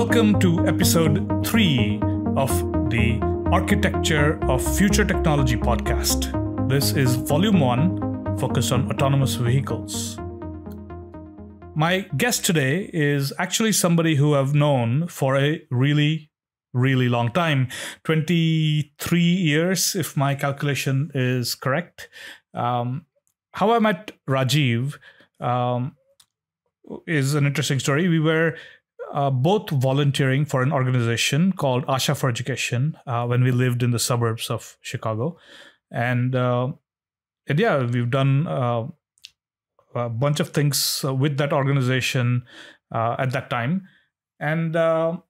Welcome to episode three of the Architecture of Future Technology podcast. This is volume one, focused on autonomous vehicles. My guest today is actually somebody who I've known for a really, really long time 23 years, if my calculation is correct. Um, how I met Rajeev um, is an interesting story. We were uh, both volunteering for an organization called Asha for Education uh, when we lived in the suburbs of Chicago, and uh, and yeah, we've done uh, a bunch of things uh, with that organization uh, at that time. And Rajeev,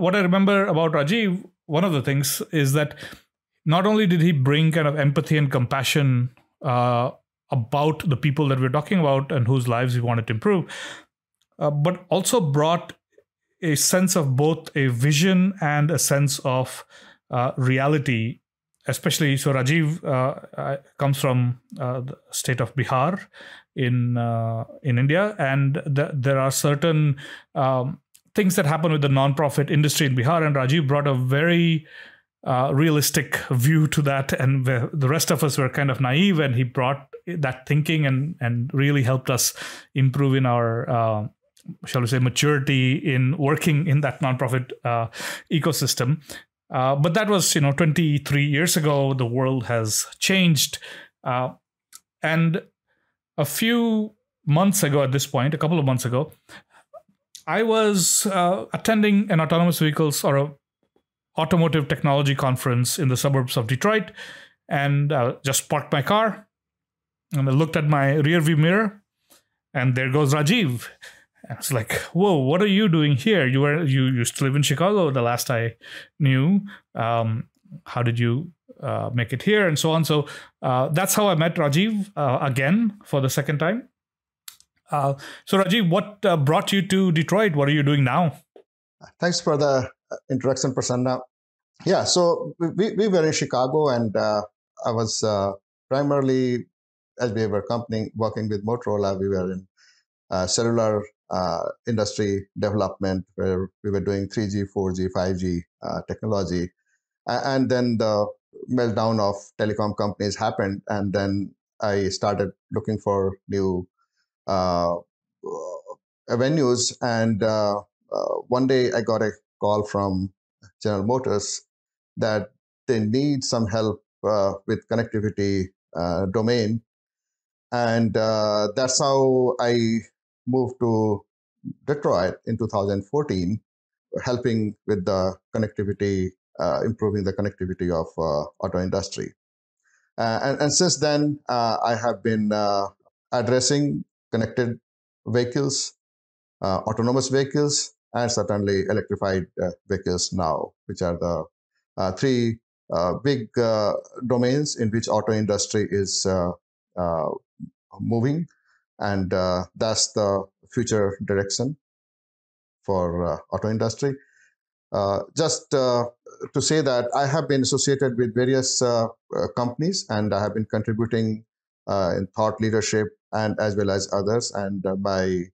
what I remember about Rajeev, one of the things is that not only did he bring kind of empathy and compassion about the people that we're talking about and whose lives we wanted to improve, uh, but also brought a sense of both a vision and a sense of uh, reality. Especially, so Rajeev uh, comes from uh, the state of Bihar in uh, in India, and th- there are certain um, things that happen with the nonprofit industry in Bihar, and Rajeev brought a very realistic view to that, and the rest of us were kind of naive, and he brought that thinking and and really helped us improve in our shall we say, maturity in working in that nonprofit uh, ecosystem. Uh, but that was, you know, 23 years ago. The world has changed, uh, and a few months ago, at this point, a couple of months ago, I was uh, attending an autonomous vehicles or a automotive technology conference in the suburbs of Detroit, and uh, just parked my car, and I looked at my rear view mirror, and there goes Rajeev I was like, "Whoa, what are you doing here? You were you used to live in Chicago. The last I knew. Um, how did you uh, make it here, and so on?" So uh, that's how I met Rajeev uh, again for the second time. Uh, so Rajeev, what uh, brought you to Detroit? What are you doing now? Thanks for the uh, introduction, Prasanna. Yeah, so we, we were in Chicago, and I was primarily as we were company working with Motorola. We were in uh, cellular uh, industry development where we were doing 3G, 4G, 5G uh, technology. And then the meltdown of telecom companies happened. And then I started looking for new uh, avenues. And uh, uh, one day I got a call from General Motors that they need some help uh, with connectivity domain. And that's how I moved to Detroit in 2014, helping with the connectivity, uh, improving the connectivity of uh, auto industry. Uh, and, and, since then, uh, I have been uh, addressing connected vehicles, uh, autonomous vehicles, and certainly electrified vehicles now, which are the three big domains in which auto industry is moving and uh, that's the future direction for uh, auto industry. Uh, just uh, to say that I have been associated with various uh, companies and I have been contributing in thought leadership and as well as others. And my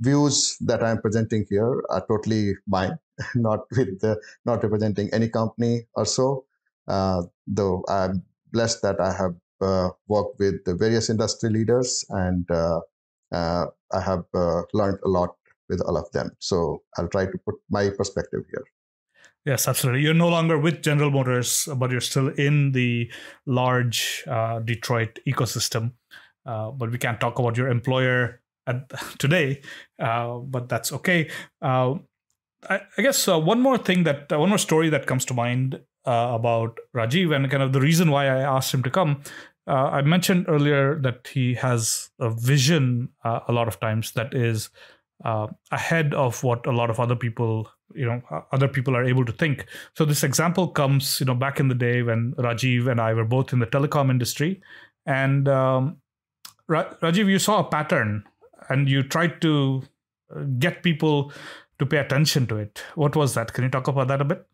views that I'm presenting here are totally mine, not with the, not representing any company or so. though I'm blessed that I have worked with the various industry leaders, and uh, uh, I have learned a lot with all of them. So I'll try to put my perspective here. Yes, absolutely. You're no longer with General Motors, but you're still in the large uh, Detroit ecosystem. Uh, but we can't talk about your employer at, today, uh, but that's okay. I, I, guess one more thing that one more story that comes to mind uh, about Rajeev and kind of the reason why I asked him to come. Uh, I mentioned earlier that he has a vision uh, a lot of times that is uh, ahead of what a lot of other people, you know, other people are able to think. So this example comes, you know, back in the day when Rajeev and I were both in the telecom industry, and um, Ra- Rajeev, you saw a pattern and you tried to uh, get people to pay attention to it. What was that? Can you talk about that a bit?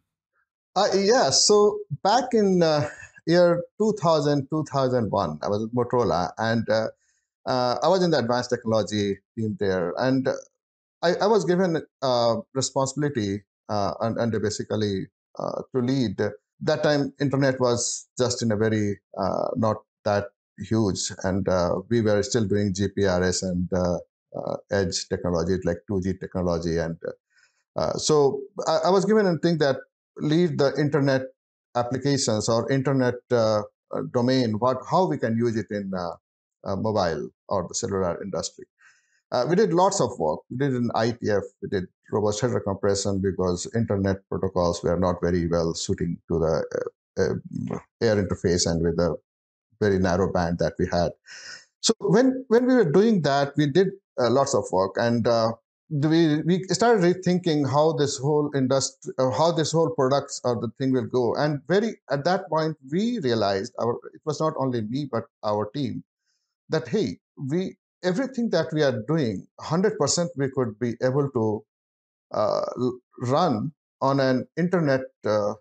Uh, yeah, so back in uh, year 2000, 2001, I was at Motorola and uh, uh, I was in the advanced technology team there. And I, I was given uh, responsibility uh, and, and basically uh, to lead. That time, internet was just in a very uh, not that huge, and uh, we were still doing GPRS and uh, edge technology, like 2G technology, and so I, I, was given a thing that lead the internet applications or internet domain. What how we can use it in mobile or the cellular industry. Uh, we did lots of work. We did in IETF, we did robust header compression because internet protocols were not very well suiting to the uh, uh, air interface and with the very narrow band that we had. So when when we were doing that, we did uh, lots of work and uh, we we started rethinking how this whole industry, uh, how this whole products or the thing will go. And very at that point, we realized our it was not only me but our team that hey, we everything that we are doing, 100% we could be able to uh, run on an internet uh,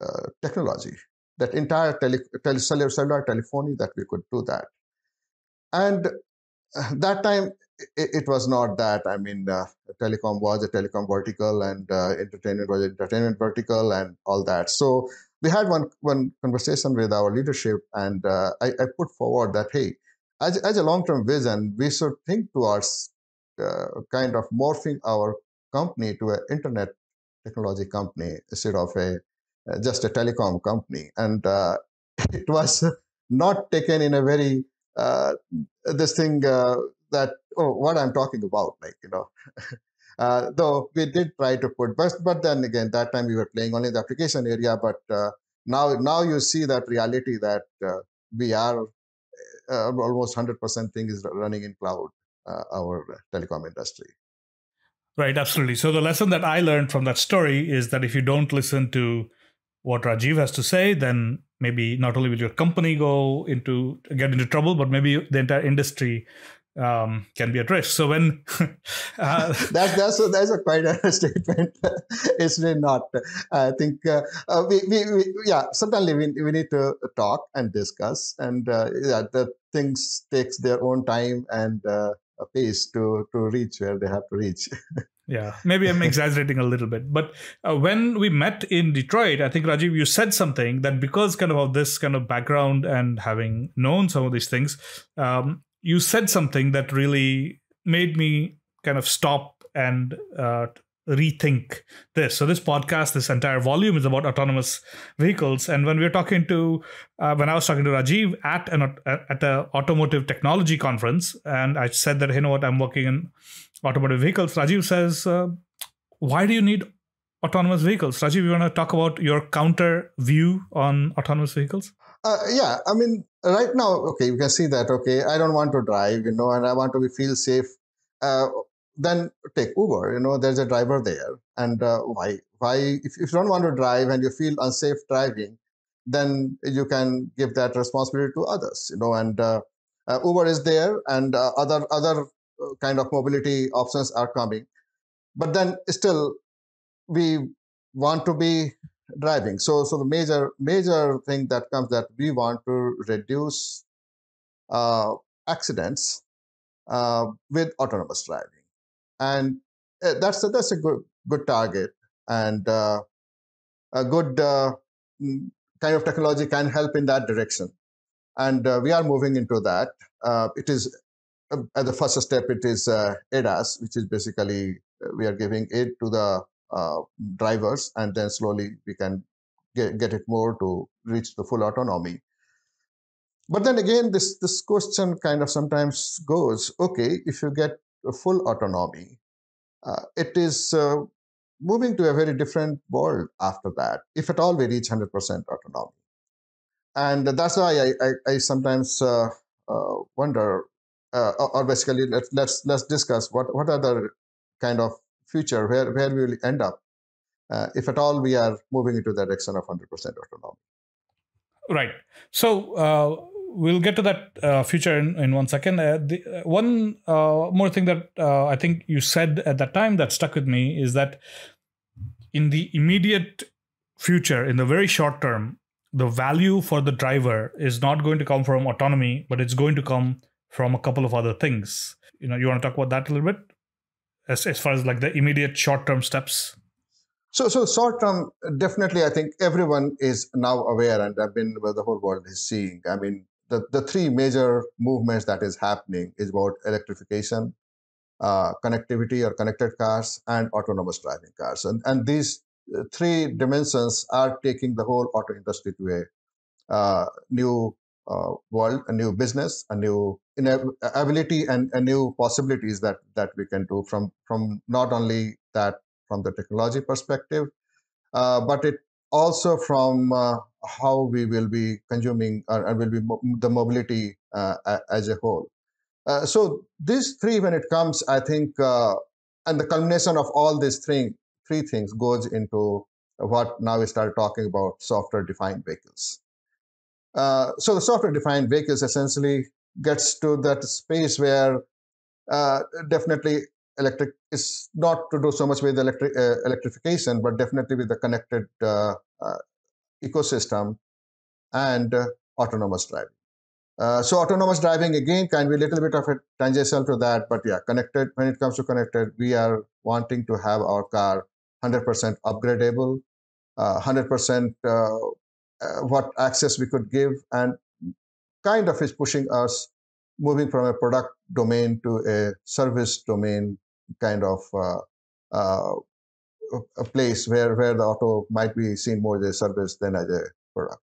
uh, technology. That entire tele, tele, cellular, cellular telephony that we could do that. And uh, that time it, it, was not that. I mean, uh, telecom was a telecom vertical, and uh, entertainment was entertainment vertical, and all that. So we had one one conversation with our leadership, and I, I put forward that hey, as, as a long-term vision, we should think towards uh, kind of morphing our company to an internet technology company instead of a uh, just a telecom company. And uh, it was not taken in a very uh, this thing uh, that oh what I'm talking about, like you know. Uh, though we did try to put, but but then again, that time we were playing only the application area. But now now you see that reality that we are uh, almost 100% thing is running in cloud, uh, our telecom industry. Right, absolutely. So the lesson that I learned from that story is that if you don't listen to what Rajeev has to say, then maybe not only will your company go into get into trouble, but maybe the entire industry um, can be addressed. So when uh, that's that's a, that's a quite a statement. it's really not. I think uh, uh, we, we, we, yeah certainly we, we need to talk and discuss and uh, yeah the things takes their own time and uh, a pace to to reach where they have to reach. yeah, maybe I'm exaggerating a little bit, but uh, when we met in Detroit, I think Rajeev, you said something that because kind of of this kind of background and having known some of these things, um, you said something that really made me kind of stop and uh, rethink this. So this podcast, this entire volume is about autonomous vehicles. And when we were talking to, uh, when I was talking to Rajeev at an at a automotive technology conference, and I said that you know what, I'm working in automotive vehicles. Rajeev says, uh, "Why do you need autonomous vehicles?" Rajeev, you want to talk about your counter view on autonomous vehicles? Uh, yeah, I mean, right now, okay, you can see that, okay, I don't want to drive, you know, and I want to be, feel safe. Uh, then take Uber, you know, there's a driver there. And uh, why, why, if, if you don't want to drive and you feel unsafe driving, then you can give that responsibility to others, you know, and uh, uh, Uber is there and uh, other, other kind of mobility options are coming. But then still, we want to be driving. So, so the major major thing that comes that we want to reduce uh, accidents uh, with autonomous driving, and uh, that's a, that's a good good target, and uh, a good uh, mm, kind of technology can help in that direction, and uh, we are moving into that. it is at the first step, it is ADAS, which is basically we are giving aid to the uh, drivers, and then slowly we can get, get it more to reach the full autonomy. But then again, this, this question kind of sometimes goes, okay, if you get full autonomy, uh, it is uh, moving to a very different world after that, if at all we reach 100% autonomy. And that's why I, I, I sometimes uh, uh wonder, uh, or basically let's, let's, let's discuss what, what are the kind of future where, where we will end up uh, if at all we are moving into the direction of 100% autonomy. Right. So uh, we'll get to that uh, future in, in one second. Uh, the, uh, one uh, more thing that I think you said at that time that stuck with me is that in the immediate future, in the very short term, the value for the driver is not going to come from autonomy, but it's going to come from a couple of other things. You know, you want to talk about that a little bit? As, as far as like the immediate short term steps? So, so short term, definitely, I think everyone is now aware, and I've been the whole world is seeing. I mean, the, the three major movements that is happening is about electrification, uh, connectivity or connected cars, and autonomous driving cars. And, and these uh, three dimensions are taking the whole auto industry to a uh, new uh, world, a new business, a new ability, and a new possibilities that that we can do from from not only that from the technology perspective, uh, but it also from uh, how we will be consuming or, will be mo- the mobility uh, as a whole. Uh, so these three, when it comes, I think, uh, and the culmination of all these three three things goes into what now we start talking about software-defined vehicles. Uh, so the software-defined vehicles essentially gets to that space where uh, definitely electric is not to do so much with electric uh, electrification, but definitely with the connected uh, uh, ecosystem and uh, autonomous driving. Uh, so autonomous driving again can be a little bit of a tangential to that, but yeah, connected. When it comes to connected, we are wanting to have our car 100% upgradable, 100% what access we could give, and kind of is pushing us moving from a product domain to a service domain kind of uh, uh, a place where where the auto might be seen more as a service than as a product.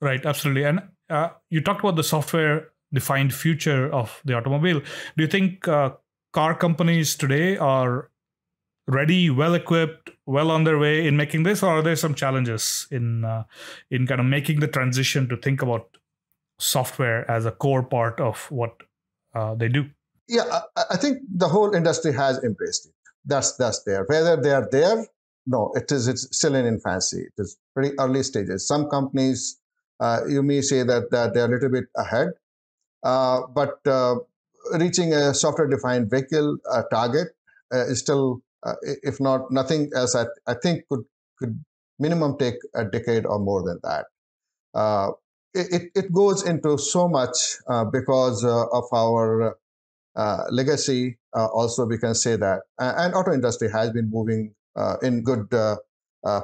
Right, absolutely. And uh, you talked about the software defined future of the automobile. Do you think uh, car companies today are ready, well equipped, well on their way in making this, or are there some challenges in uh, in kind of making the transition to think about software as a core part of what uh, they do? Yeah, I, I think the whole industry has embraced it. That's that's there. Whether they are there, no, it is. It's still in infancy. It is very early stages. Some companies, uh, you may say that, that they're a little bit ahead, uh, but uh, reaching a software-defined vehicle uh, target is still, uh, if not nothing else, I, I think could could minimum take a decade or more than that. It, it, goes into so much because of our uh, legacy. Uh, also we can say that and auto industry has been moving uh, in good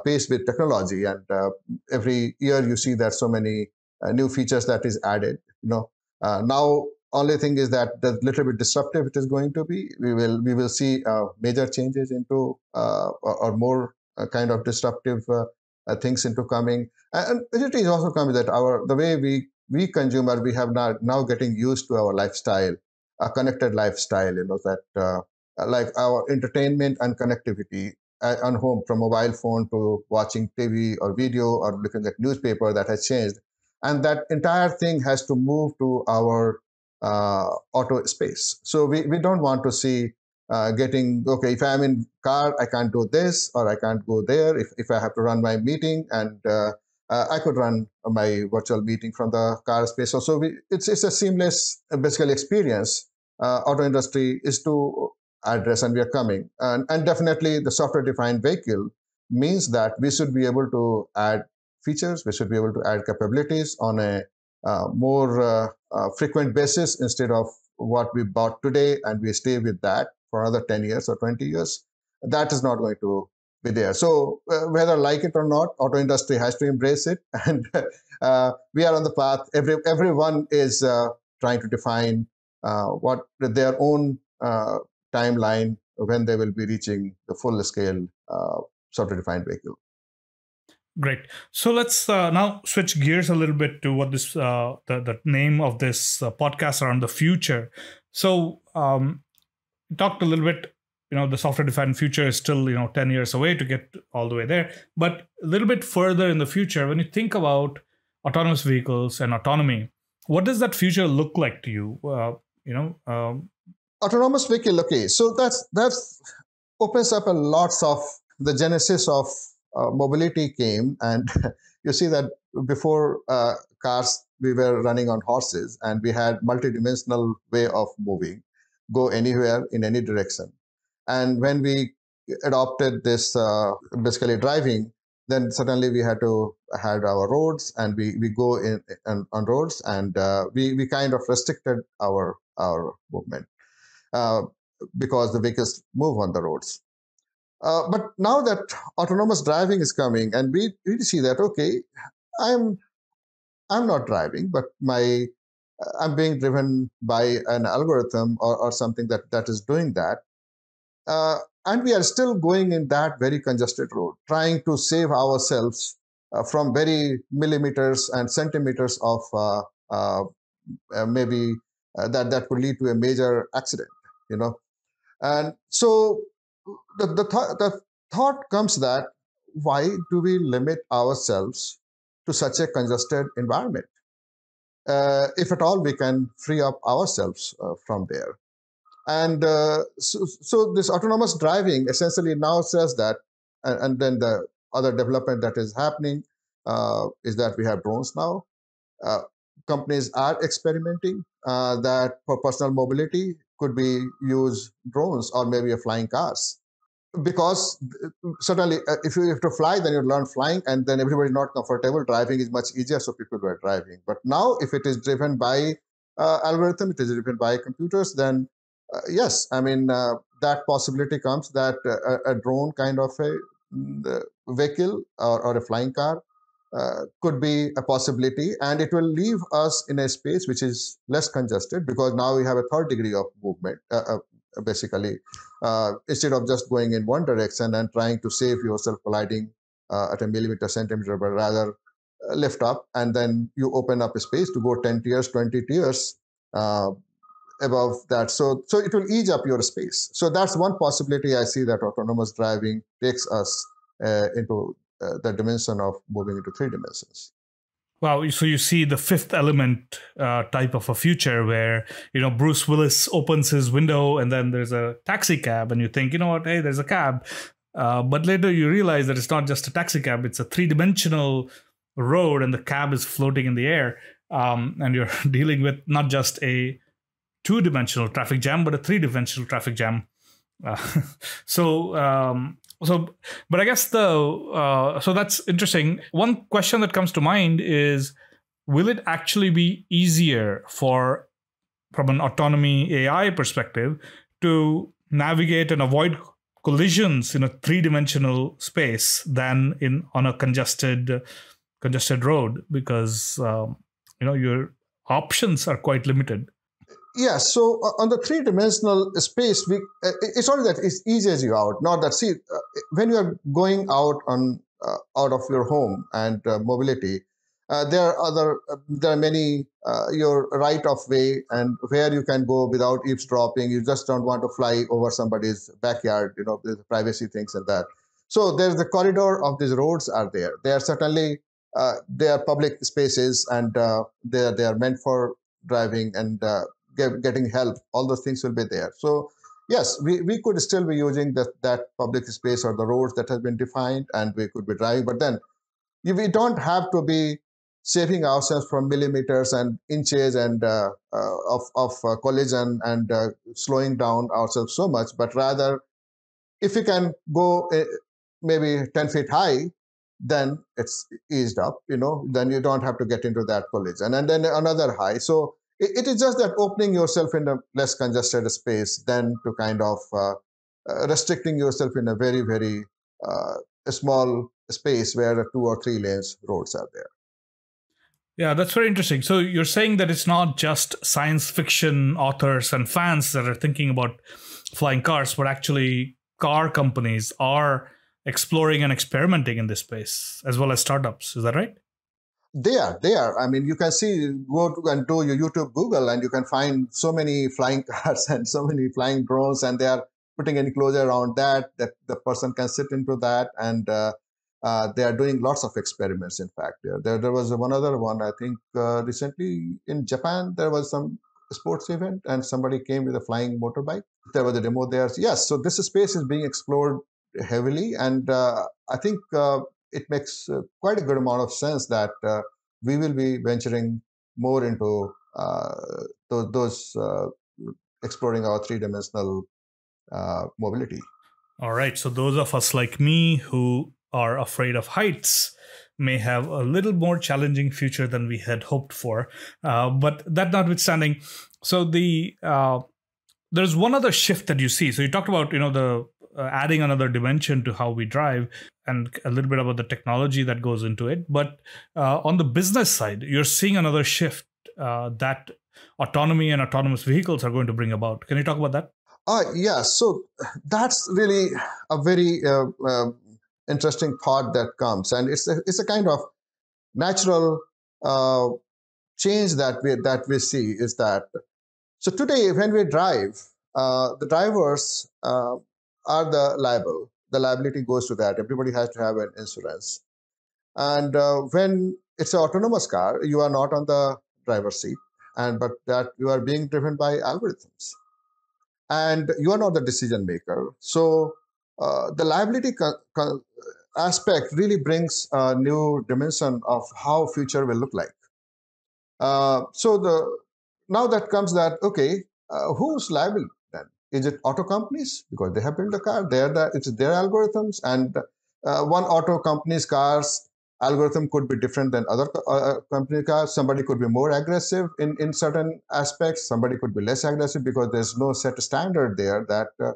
pace with technology. And every year you see that so many new features that is added you know. Now only thing is that the little bit disruptive it is going to be we will we will see uh, major changes into uh, or, or, more uh, kind of disruptive things into coming and it is also coming that our the way we we consumer we have now now getting used to our lifestyle a connected lifestyle, you know, that uh, like our entertainment and connectivity uh, on home from mobile phone to watching TV or video or looking at newspaper that has changed. And that entire thing has to move to our uh, auto space. So we, we don't want to see uh, getting, okay, if I'm in car, I can't do this or I can't go there. If, if I have to run my meeting and uh, uh, I could run my virtual meeting from the car space. So, so we, it's, it's a seamless, uh, basically, experience uh, auto industry is to address, and we are coming. And, and definitely, the software-defined vehicle means that we should be able to add features, we should be able to add capabilities on a uh, more uh, uh, frequent basis instead of what we bought today and we stay with that for another 10 years or 20 years. That is not going to be there. So uh, whether like it or not, auto industry has to embrace it, and uh, we are on the path. Every everyone is uh, trying to define uh, what their own uh, timeline when they will be reaching the full scale uh, software defined vehicle. Great. So let's uh, now switch gears a little bit to what this uh, the the name of this uh, podcast around the future. So um, talked a little bit you know the software defined future is still you know 10 years away to get all the way there but a little bit further in the future when you think about autonomous vehicles and autonomy what does that future look like to you uh, you know um, autonomous vehicle okay so that's that's opens up a lots of the genesis of mobility came and you see that before uh, cars we were running on horses and we had multidimensional way of moving go anywhere in any direction and when we adopted this uh, basically driving, then suddenly we had to had our roads and we, we go in, in on roads and uh, we, we kind of restricted our our movement. Uh, because the vehicles move on the roads. Uh, but now that autonomous driving is coming, and we, we see that okay, I'm I'm not driving, but my I'm being driven by an algorithm or, or something that that is doing that. Uh, and we are still going in that very congested road, trying to save ourselves uh, from very millimeters and centimeters of uh, uh, uh maybe uh, that that could lead to a major accident. You know, and so the the, th- the thought comes that why do we limit ourselves to such a congested environment? Uh, if at all we can free up ourselves uh, from there. And uh, so, so, this autonomous driving essentially now says that, and, and then the other development that is happening uh, is that we have drones now. Uh, companies are experimenting uh, that for personal mobility could be use drones or maybe a flying cars. Because certainly uh, if you have to fly then you learn flying and then everybody's not comfortable. Driving is much easier so people were driving. But now if it is driven by uh, algorithm it is driven by computers then uh, yes i mean uh, that possibility comes that uh, a, a, drone kind of a mm, vehicle or, or, a flying car uh, could be a possibility and it will leave us in a space which is less congested because now we have a third degree of movement basically uh, instead of just going in one direction and trying to save yourself colliding uh, at a millimeter centimeter but rather uh, lift up and then you open up a space to go 10 tiers 20 tiers uh, above that. So so it will ease up your space. So that's one possibility i see that autonomous driving takes us uh, into uh, the dimension of moving into three dimensions. Wow, so you see the fifth element uh, type of a future where you know Bruce Willis opens his window and then there's a taxi cab, and you think, you know what, hey, there's a cab, uh, but later you realize that it's not just a taxi cab; it's a three-dimensional road, and the cab is floating in the air, um, and you're dealing with not just a two-dimensional traffic jam, but a three-dimensional traffic jam. Uh, so um, so but i guess the uh, so that's interesting. One question that comes to mind is will it actually be easier for from an autonomy ai perspective to navigate and avoid collisions in a three-dimensional space than in on a congested congested road? Because um, you know your options are quite limited yeah, so uh, on the three dimensional space, we uh, it's only that it's easy as you out. Not that see uh, when you are going out on uh, out of your home and uh, mobility, uh, there are other there are many your right of way and where you can go without eavesdropping. You just don't want to fly over somebody's backyard. You know, the privacy things and that. So there's the corridor of these roads are there. They are certainly they are public spaces and they they are meant for driving and get, getting help, all those things will be there. So yes, we, we could still be using that, that public space or the roads that has been defined and we could be driving, but then we don't have to be saving ourselves from millimeters and inches and uh, uh, of, of uh, collision and uh, slowing down ourselves so much, but rather if we can go uh, maybe 10 feet high, then it's eased up, you know, then you don't have to get into that collision. And then another high. So it is just that opening yourself in a less congested space than to kind of uh, uh, restricting yourself in a very very uh, small space where two or three lanes roads are there. Yeah that's very interesting. So you're saying that it's not just science fiction authors and fans that are thinking about flying cars but actually car companies are exploring and experimenting in this space as well as startups. Is that right they are there i mean you can see go to and do your youtube google and you can find so many flying cars and so many flying drones and they are putting enclosure around that that the person can sit into that and uh, uh, they are doing lots of experiments in fact. There there, there was one other one i think uh, recently in japan there was some sports event and somebody came with a flying motorbike. There was a demo there. Yes so this space is being explored heavily and uh, i think uh, it makes uh, quite a good amount of sense that uh, we will be venturing more into uh, those, those uh, exploring our three dimensional uh, mobility. All right. So, those of us like me who are afraid of heights may have a little more challenging future than we had hoped for. Uh, but that notwithstanding, so the there's one other shift that you see. So you talked about you know the uh, adding another dimension to how we drive and a little bit about the technology that goes into it. But uh, on the business side, you're seeing another shift uh, that autonomy and autonomous vehicles are going to bring about. Can you talk about that? Uh, yeah, so that's really a very uh, uh, interesting thought that comes, and it's a, it's a kind of natural uh, change that we that we see is that so today when we drive, uh, the drivers uh, are the liable. The liability goes to that. Everybody has to have an insurance, and when it's an autonomous car, you are not on the driver's seat, and but that you are being driven by algorithms and you are not the decision maker. So uh, the liability aspect really brings a new dimension of how future will look like. Uh, so the now that comes that okay, uh, who's liable? Is it auto companies because they have built the car? They're the, it's their algorithms, and uh, one auto company's cars algorithm could be different than other uh, uh, company cars. Somebody could be more aggressive in, in certain aspects. Somebody could be less aggressive because there's no set standard there that uh,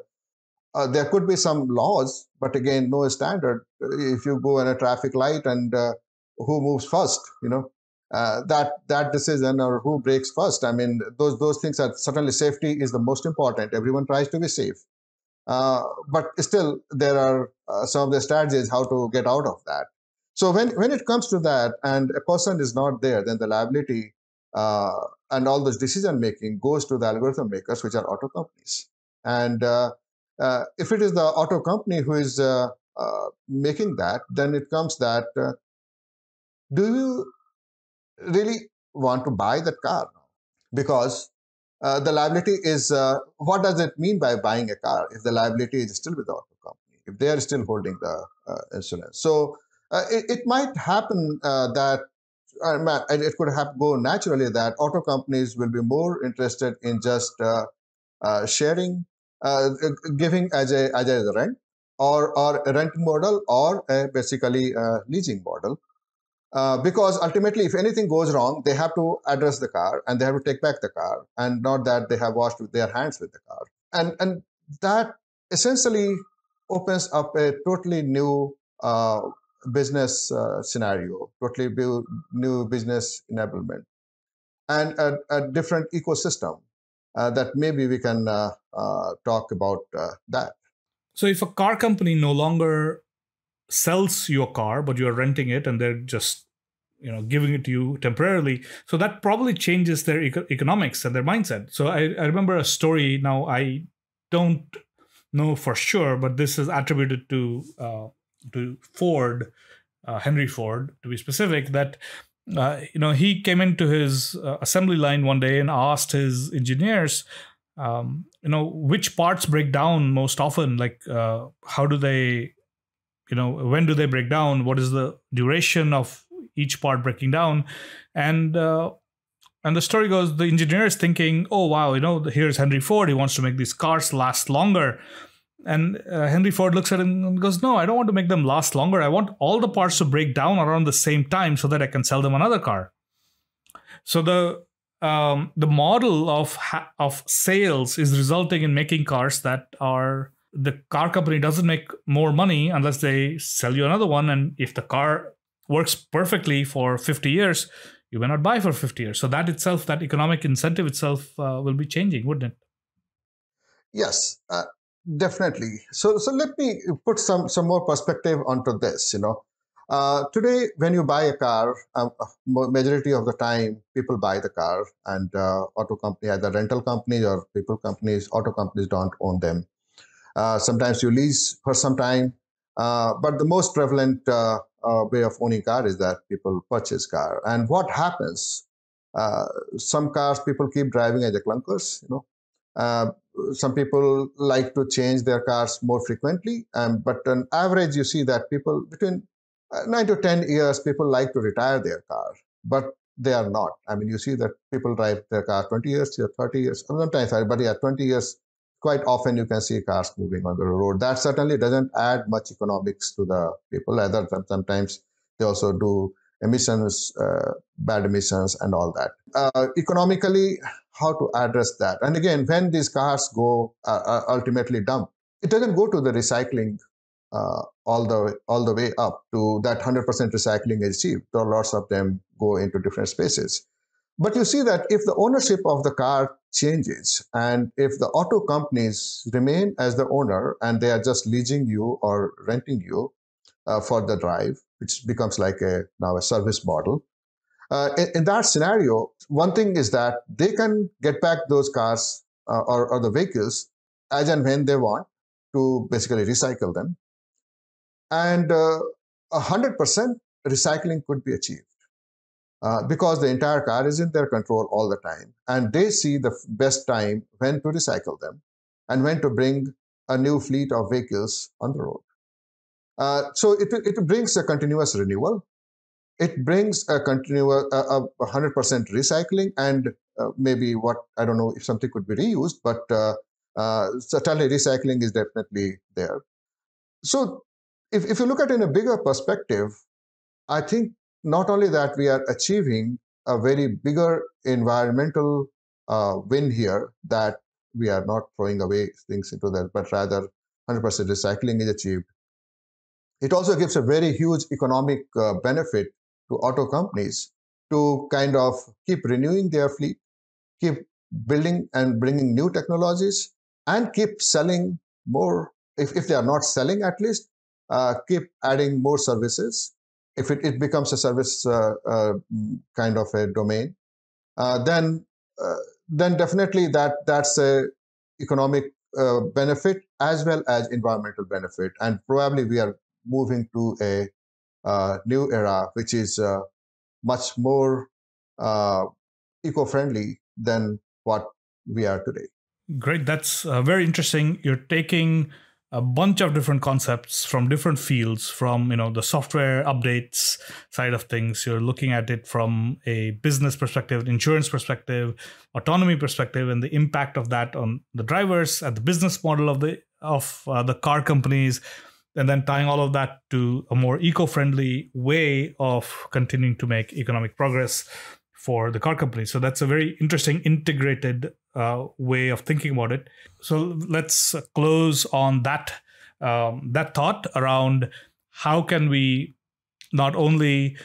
uh, there could be some laws, but again, no standard. If you go in a traffic light and uh, who moves first, you know, uh, that that decision or who brakes first. I mean, those those things are certainly safety is the most important. Everyone tries to be safe, but still there are some of the strategies how to get out of that. So when, when it comes to that and a person is not there, then the liability uh, and all this decision making goes to the algorithm makers, which are auto companies. And uh, uh, if it is the auto company who is uh, uh, making that, then it comes that uh, do you really want to buy that car? Because the liability is what does it mean by buying a car if the liability is still with the auto company, if they are still holding the insurance? So uh, it, it, might happen uh, that uh, it could have go naturally that auto companies will be more interested in just uh, uh, sharing, uh, giving as a as a rent or or a rent model or a basically a leasing model. Because ultimately, if anything goes wrong, they have to address the car and they have to take back the car, and not that they have washed their hands with the car. And and that essentially opens up a totally new uh, business uh, scenario, totally new business enablement, and a, a different ecosystem uh, that maybe we can uh, uh talk about uh, that. So, if a car company no longer sells your car, but you're renting it and they're just you know giving it to you temporarily so that probably changes their eco- economics and their mindset so I, I remember a story now i don't know for sure but this is attributed to uh, to Ford, uh, Henry Ford, to be specific, that uh, you know he came into his uh, assembly line one day and asked his engineers, um, you know, which parts break down most often. Like, uh, how do they, you know, when do they break down? What is the duration of each part breaking down? And uh, and the story goes, the engineer is thinking, oh wow, you know, here's Henry Ford. He wants to make these cars last longer. And uh, Henry Ford looks at him and goes, No, I don't want to make them last longer. I want all the parts to break down around the same time so that I can sell them another car. So the um, the model of ha- of sales is resulting in making cars that are the car company doesn't make more money unless they sell you another one. And if the car works perfectly for 50 years, you may not buy for 50 years. So that itself, that economic incentive itself, uh, will be changing, wouldn't it? Yes, uh, Definitely. So, so let me put some some more perspective onto this. You know, uh, today when you buy a car, um, majority of the time people buy the car, and uh, auto company, either rental companies or people companies, auto companies don't own them. Uh, sometimes you lease for some time, uh, but the most prevalent uh, way of owning car is that people purchase car. And what happens? some cars people keep driving as a clunkers. You know, some people like to change their cars more frequently, um, but on average, you see that people between uh, nine to 10 years, people like to retire their car, but they are not. I mean, you see that people drive their car 20 years, 30 years, sometimes, but yeah, 20 years, quite often you can see cars moving on the road. That certainly doesn't add much economics to the people, than sometimes they also do emissions, uh, bad emissions, and all that. Uh, economically, how to address that? And again, when these cars go uh, ultimately dumped, it doesn't go to the recycling uh, all the all the way up to that 100% recycling is achieved. There are lots of them go into different spaces. But you see that if the ownership of the car changes and if the auto companies remain as the owner and they are just leasing you or renting you uh, for the drive, which becomes like a now a service model. Uh, in, in, that scenario, one thing is that they can get back those cars uh, or, or the vehicles as and when they want to basically recycle them. And uh, 100% recycling could be achieved. Uh, because the entire car is in their control all the time. And they see the best time when to recycle them and when to bring a new fleet of vehicles on the road. Uh, so it, it brings a continuous renewal. It brings a continuous, a, a 100% recycling and uh, maybe what, I don't know if something could be reused, but uh, uh, certainly recycling is definitely there. So if, if you look at it in a bigger perspective, I think not only that we are achieving a very bigger environmental uh, win here that we are not throwing away things into that, but rather 100% recycling is achieved. It also gives a very huge economic uh, benefit to auto companies to kind of keep renewing their fleet, keep building and bringing new technologies, and keep selling more. If, if they are not selling, at least uh, keep adding more services if it, it becomes a service uh, uh, kind of a domain, uh, then then definitely that that's a economic benefit as well as environmental benefit, and probably we are moving to a new era which is much more eco-friendly than what we are today. Great, that's uh, very interesting. You're taking a bunch of different concepts from different fields from you know the software updates side of things. You're looking at it from a business perspective insurance perspective autonomy perspective and the impact of that on the drivers and the business model of the of uh, the car companies and then tying all of that to a more eco-friendly way of continuing to make economic progress for the car company. So that's a very interesting integrated uh, way of thinking about it. So let's close on that um, that thought around how can we not only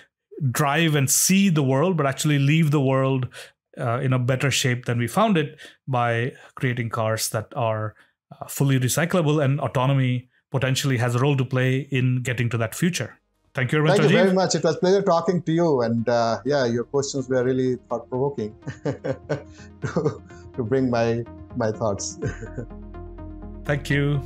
drive and see the world, but actually leave the world uh, in a better shape than we found it by creating cars that are uh, fully recyclable and autonomy potentially has a role to play in getting to that future. Thank you very much. Thank you very much. It was a pleasure talking to you. And uh, yeah, your questions were really thought provoking to, to bring my, my thoughts. Thank you.